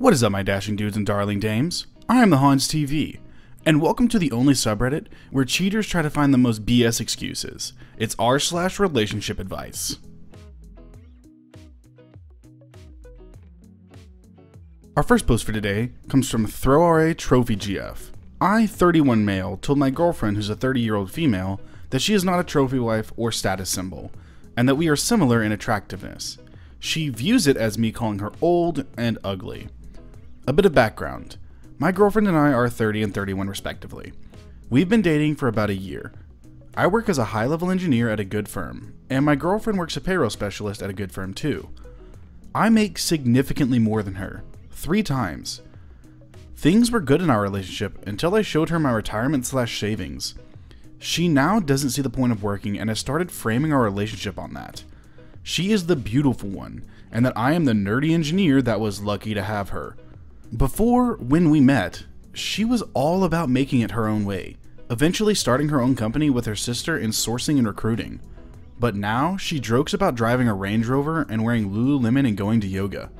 What is up, my dashing dudes and darling dames? I am the Hanz TV, and welcome to the only subreddit where cheaters try to find the most BS excuses. It's r slash relationship advice. Our first post for today comes from ThrowRA Trophy GF. I, 31 male, told my girlfriend, who's a 30 year old female, that she is not a trophy wife or status symbol, and that we are similar in attractiveness. She views it as me calling her old and ugly. A bit of background my girlfriend and I are 30 and 31 respectively. We've been dating for about a year. I work as a high level engineer at a good firm, and my girlfriend works a payroll specialist at a good firm too. I make significantly more than her, three times. Things were good in our relationship until I showed her my retirement slash savings. She now doesn't see the point of working and has started framing our relationship on that. She is the beautiful one, and that I am the nerdy engineer that was lucky to have her. Before, when we met, she was all about making it her own way, eventually starting her own company with her sister in sourcing and recruiting. But now, she jokes about driving a Range Rover and wearing Lululemon and going to yoga.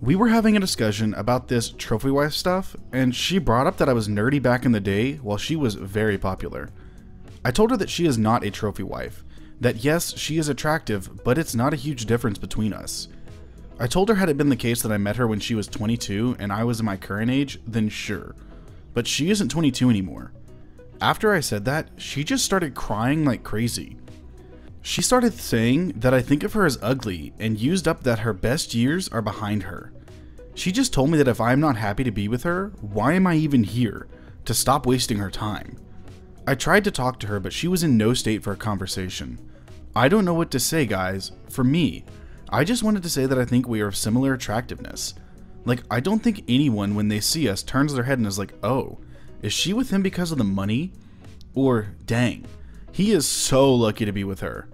We were having a discussion about this trophy wife stuff, and she brought up that I was nerdy back in the day while she was very popular. I told her that she is not a trophy wife, that yes, she is attractive, but it's not a huge difference between us. I told her had it been the case that I met her when she was 22 and I was in my current age, then sure. But she isn't 22 anymore. After I said that, she just started crying like crazy. She started saying that I think of her as ugly and used up that her best years are behind her. She just told me that if I'm not happy to be with her, why am I even here? To stop wasting her time. I tried to talk to her, but she was in no state for a conversation. I don't know what to say, guys. For me, I just wanted to say that I think we are of similar attractiveness. Like, I don't think anyone, when they see us, turns their head and is like, oh, is she with him because of the money? Or, dang, he is so lucky to be with her.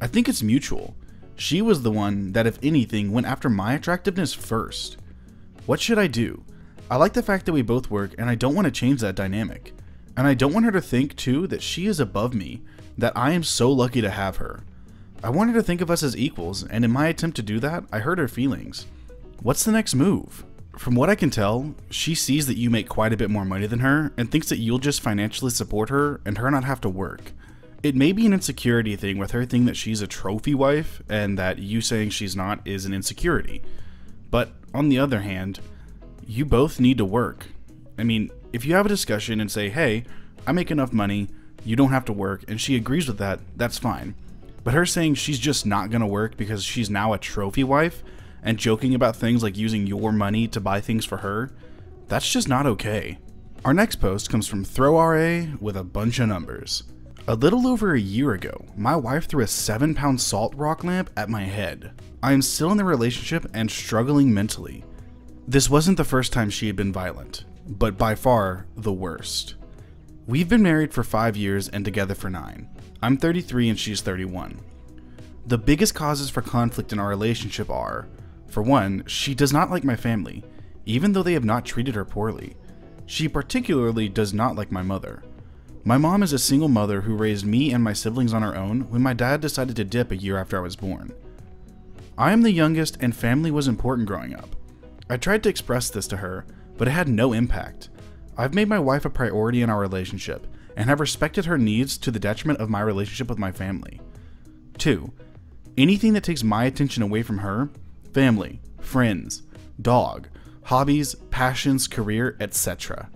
I think it's mutual. She was the one that, if anything, went after my attractiveness first. What should I do? I like the fact that we both work, and I don't want to change that dynamic. And I don't want her to think, too, that she is above me, that I am so lucky to have her. I wanted to think of us as equals, and in my attempt to do that, I hurt her feelings. What's the next move? From what I can tell, she sees that you make quite a bit more money than her and thinks that you'll just financially support her and her not have to work. It may be an insecurity thing with her thinking that she's a trophy wife and that you saying she's not is an insecurity. But on the other hand, you both need to work. I mean, if you have a discussion and say, hey, I make enough money, you don't have to work, and she agrees with that, that's fine. But her saying she's just not going to work because she's now a trophy wife and joking about things like using your money to buy things for her, that's just not okay. Our next post comes from ThrowRA with a bunch of numbers. A little over a year ago, my wife threw a 7 pound salt rock lamp at my head. I am still in the relationship and struggling mentally. This wasn't the first time she had been violent, but by far the worst. We've been married for 5 years and together for 9. I'm 33 and she's 31. The biggest causes for conflict in our relationship are for one, she does not like my family, even though they have not treated her poorly. She particularly does not like my mother. My mom is a single mother who raised me and my siblings on her own when my dad decided to dip a year after I was born. I am the youngest and family was important growing up. I tried to express this to her, but it had no impact. I've made my wife a priority in our relationship, and have respected her needs to the detriment of my relationship with my family. 2. Anything that takes my attention away from her, family, friends, dog, hobbies, passions, career, etc.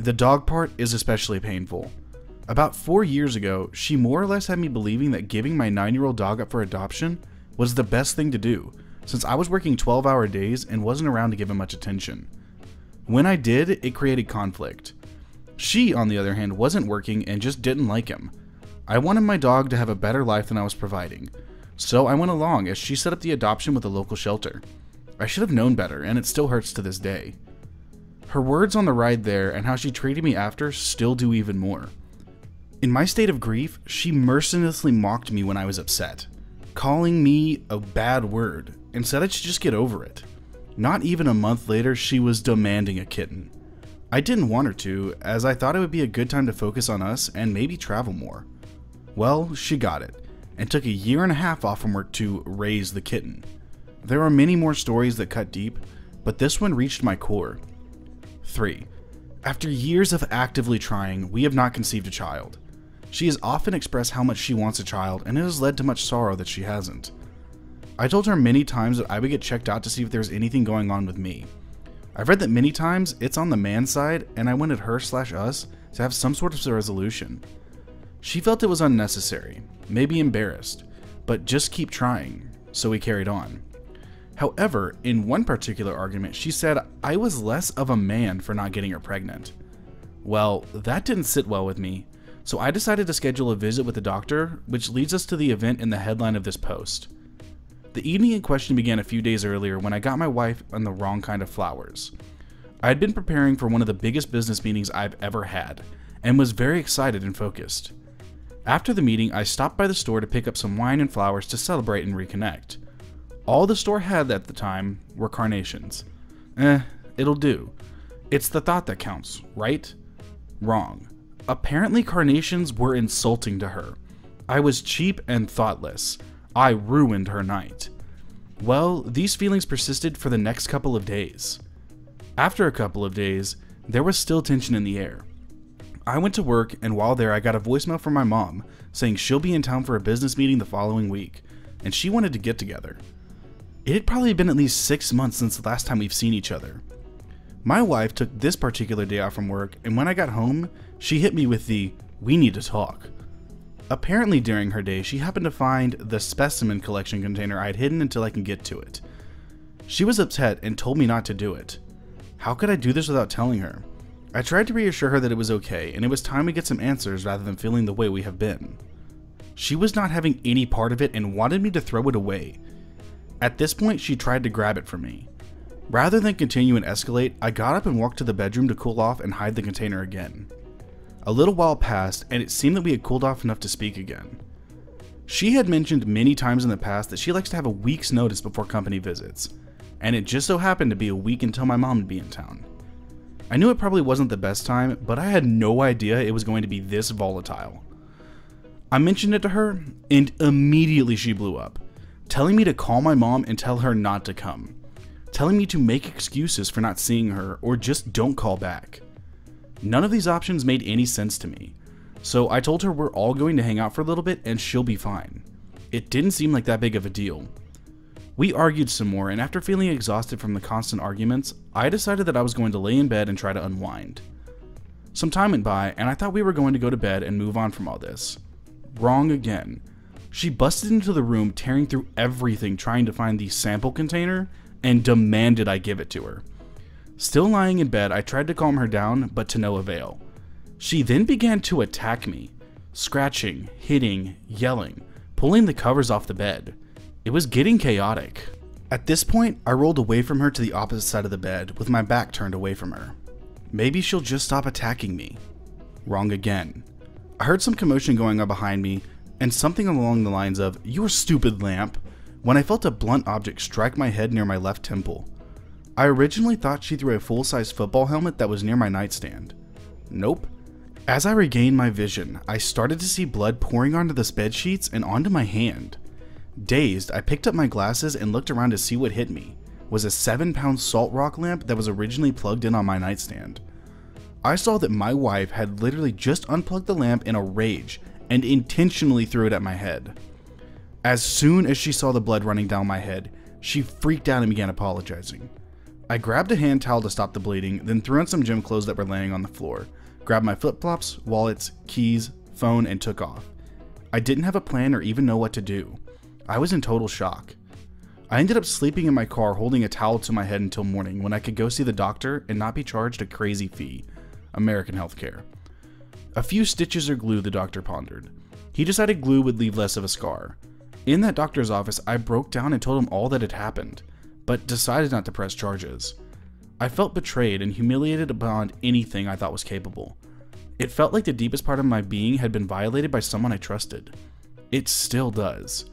The dog part is especially painful. About four years ago, she more or less had me believing that giving my 9 year old dog up for adoption was the best thing to do, since I was working 12 hour days and wasn't around to give him much attention. When I did, it created conflict. She, on the other hand, wasn't working and just didn't like him. I wanted my dog to have a better life than I was providing, so I went along as she set up the adoption with a local shelter. I should have known better, and it still hurts to this day. Her words on the ride there and how she treated me after still do even more. In my state of grief, she mercilessly mocked me when I was upset, calling me a bad word, and said I should just get over it. Not even a month later, she was demanding a kitten. I didn't want her to, as I thought it would be a good time to focus on us and maybe travel more. Well, she got it, and took a year and a half off from work to raise the kitten. There are many more stories that cut deep, but this one reached my core. 3. After years of actively trying, we have not conceived a child. She has often expressed how much she wants a child, and it has led to much sorrow that she hasn't. I told her many times that I would get checked out to see if there was anything going on with me. I've read that many times it's on the man's side, and I wanted her slash us to have some sort of resolution. She felt it was unnecessary, maybe embarrassed, but just keep trying, so we carried on. However, in one particular argument, she said I was less of a man for not getting her pregnant. Well, that didn't sit well with me, so I decided to schedule a visit with the doctor, which leads us to the event in the headline of this post. The evening in question began a few days earlier when I got my wife on the wrong kind of flowers. I had been preparing for one of the biggest business meetings I've ever had, and was very excited and focused. After the meeting, I stopped by the store to pick up some wine and flowers to celebrate and reconnect. All the store had at the time were carnations. Eh, it'll do. It's the thought that counts, right? Wrong. Apparently, carnations were insulting to her. I was cheap and thoughtless. I ruined her night. Well, these feelings persisted for the next couple of days. After a couple of days, there was still tension in the air. I went to work, and while there, I got a voicemail from my mom saying she'll be in town for a business meeting the following week, and she wanted to get together. It had probably been at least six months since the last time we've seen each other. My wife took this particular day off from work, and when I got home, she hit me with the, We need to talk. Apparently, during her day, she happened to find the specimen collection container I had hidden until I can get to it. She was upset and told me not to do it. How could I do this without telling her? I tried to reassure her that it was okay, and it was time we get some answers rather than feeling the way we have been. She was not having any part of it and wanted me to throw it away. At this point, she tried to grab it from me. Rather than continue and escalate, I got up and walked to the bedroom to cool off and hide the container again. A little while passed, and it seemed that we had cooled off enough to speak again. She had mentioned many times in the past that she likes to have a week's notice before company visits, and it just so happened to be a week until my mom would be in town. I knew it probably wasn't the best time, but I had no idea it was going to be this volatile. I mentioned it to her, and immediately she blew up, telling me to call my mom and tell her not to come, telling me to make excuses for not seeing her or just don't call back. None of these options made any sense to me, so I told her we're all going to hang out for a little bit and she'll be fine. It didn't seem like that big of a deal, we argued some more, and after feeling exhausted from the constant arguments, I decided that I was going to lay in bed and try to unwind. Some time went by, and I thought we were going to go to bed and move on from all this. Wrong again. She busted into the room, tearing through everything trying to find the sample container, and demanded I give it to her. Still lying in bed, I tried to calm her down, but to no avail. She then began to attack me, scratching, hitting, yelling, pulling the covers off the bed. It was getting chaotic. At this point, I rolled away from her to the opposite side of the bed with my back turned away from her. Maybe she'll just stop attacking me. Wrong again. I heard some commotion going on behind me and something along the lines of, Your stupid lamp, when I felt a blunt object strike my head near my left temple. I originally thought she threw a full size football helmet that was near my nightstand. Nope. As I regained my vision, I started to see blood pouring onto the bed sheets and onto my hand. Dazed, I picked up my glasses and looked around to see what hit me. Was a 7 pound salt rock lamp that was originally plugged in on my nightstand. I saw that my wife had literally just unplugged the lamp in a rage and intentionally threw it at my head. As soon as she saw the blood running down my head, she freaked out and began apologizing. I grabbed a hand towel to stop the bleeding, then threw on some gym clothes that were laying on the floor, grabbed my flip flops, wallets, keys, phone, and took off. I didn't have a plan or even know what to do. I was in total shock. I ended up sleeping in my car holding a towel to my head until morning when I could go see the doctor and not be charged a crazy fee. American healthcare. A few stitches or glue, the doctor pondered. He decided glue would leave less of a scar. In that doctor's office, I broke down and told him all that had happened, but decided not to press charges. I felt betrayed and humiliated beyond anything I thought was capable. It felt like the deepest part of my being had been violated by someone I trusted. It still does.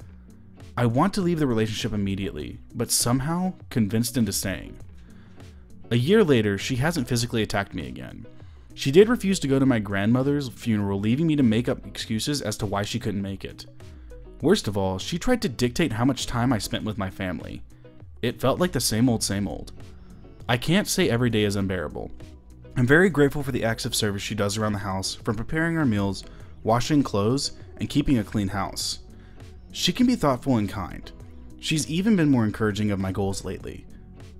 I want to leave the relationship immediately, but somehow convinced into staying. A year later, she hasn't physically attacked me again. She did refuse to go to my grandmother's funeral, leaving me to make up excuses as to why she couldn't make it. Worst of all, she tried to dictate how much time I spent with my family. It felt like the same old, same old. I can't say every day is unbearable. I'm very grateful for the acts of service she does around the house, from preparing our meals, washing clothes, and keeping a clean house. She can be thoughtful and kind. She's even been more encouraging of my goals lately.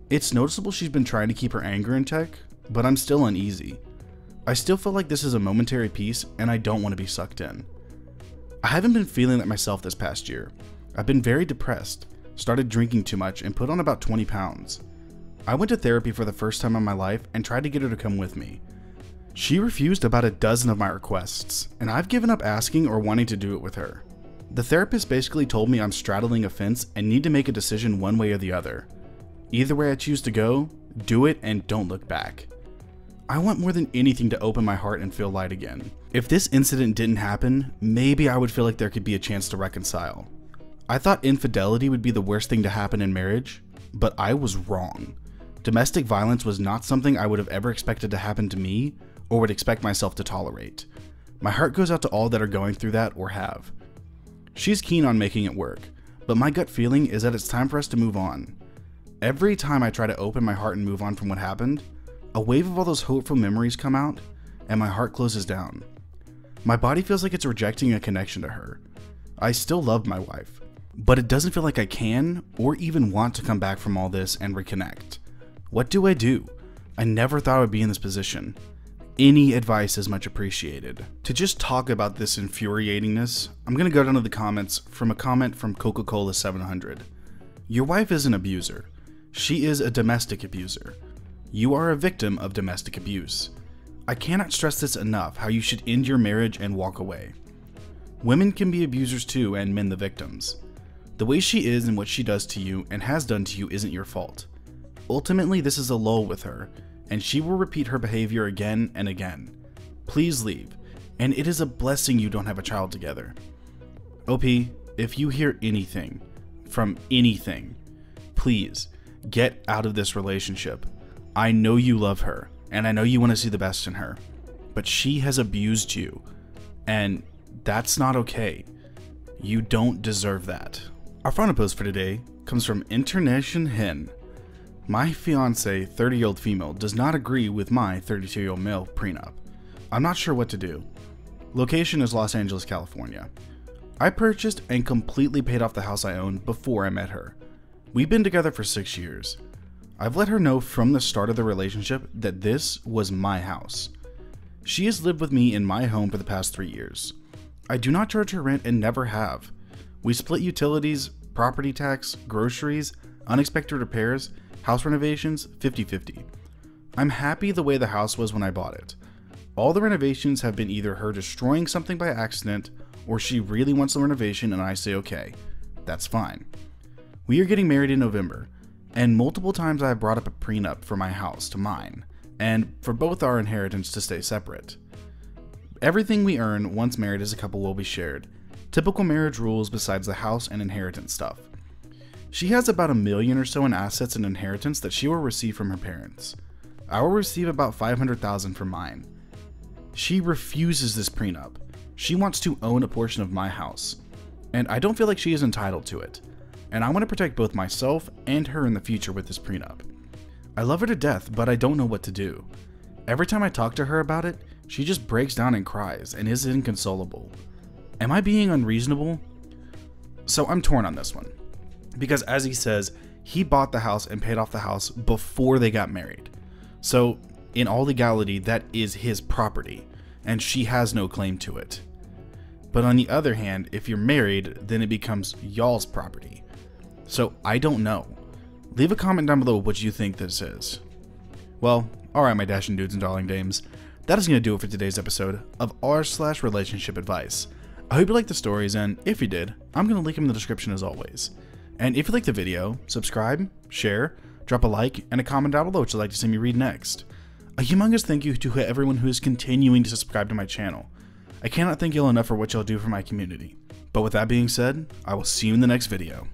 It's noticeable she's been trying to keep her anger in check, but I'm still uneasy. I still feel like this is a momentary peace and I don't want to be sucked in. I haven't been feeling like myself this past year. I've been very depressed, started drinking too much, and put on about 20 pounds. I went to therapy for the first time in my life and tried to get her to come with me. She refused about a dozen of my requests, and I've given up asking or wanting to do it with her. The therapist basically told me I'm straddling a fence and need to make a decision one way or the other. Either way I choose to go, do it and don't look back. I want more than anything to open my heart and feel light again. If this incident didn't happen, maybe I would feel like there could be a chance to reconcile. I thought infidelity would be the worst thing to happen in marriage, but I was wrong. Domestic violence was not something I would have ever expected to happen to me or would expect myself to tolerate. My heart goes out to all that are going through that or have. She's keen on making it work, but my gut feeling is that it's time for us to move on. Every time I try to open my heart and move on from what happened, a wave of all those hopeful memories come out, and my heart closes down. My body feels like it's rejecting a connection to her. I still love my wife, but it doesn't feel like I can or even want to come back from all this and reconnect. What do I do? I never thought I would be in this position. Any advice is much appreciated. To just talk about this infuriatingness, I'm gonna go down to the comments from a comment from Coca Cola 700. Your wife is an abuser. She is a domestic abuser. You are a victim of domestic abuse. I cannot stress this enough how you should end your marriage and walk away. Women can be abusers too, and men the victims. The way she is and what she does to you and has done to you isn't your fault. Ultimately, this is a lull with her, and she will repeat her behavior again and again. Please leave, and it is a blessing you don't have a child together. OP, if you hear anything from anything, please get out of this relationship. I know you love her, and I know you want to see the best in her, but she has abused you, and that's not okay. You don't deserve that. Our final post for today comes from Internation Hen. My fiance, 30 year old female, does not agree with my 32 year old male prenup. I'm not sure what to do. Location is Los Angeles, California. I purchased and completely paid off the house I own before I met her. We've been together for six years. I've let her know from the start of the relationship that this was my house. She has lived with me in my home for the past three years. I do not charge her rent and never have. We split utilities, property tax, groceries, unexpected repairs, house renovations 50 50. I'm happy the way the house was when I bought it. All the renovations have been either her destroying something by accident or she really wants the renovation and I say okay, that's fine. We are getting married in November, and multiple times I have brought up a prenup for my house to mine, and for both our inheritance to stay separate. Everything we earn once married as a couple will be shared. Typical marriage rules besides the house and inheritance stuff. She has about a million or so in assets and inheritance that she will receive from her parents. I will receive about 500,000 from mine. She refuses this prenup. She wants to own a portion of my house, and I don't feel like she is entitled to it and I want to protect both myself and her in the future with this prenup. I love her to death, but I don't know what to do. Every time I talk to her about it, she just breaks down and cries and is inconsolable. Am I being unreasonable? So I'm torn on this one. Because as he says, he bought the house and paid off the house before they got married. So, in all legality, that is his property, and she has no claim to it. But on the other hand, if you're married, then it becomes y'all's property. So I don't know. Leave a comment down below what you think this is. Well, alright my dashing dudes and darling dames, that is going to do it for today's episode of r slash relationship advice. I hope you liked the stories, and if you did, I'm going to link them in the description as always. And if you liked the video, subscribe, share, drop a like, and a comment down below what you'd like to see me read next. A humongous thank you to everyone who is continuing to subscribe to my channel. I cannot thank you all enough for what y'all do for my community. But with that being said, I will see you in the next video.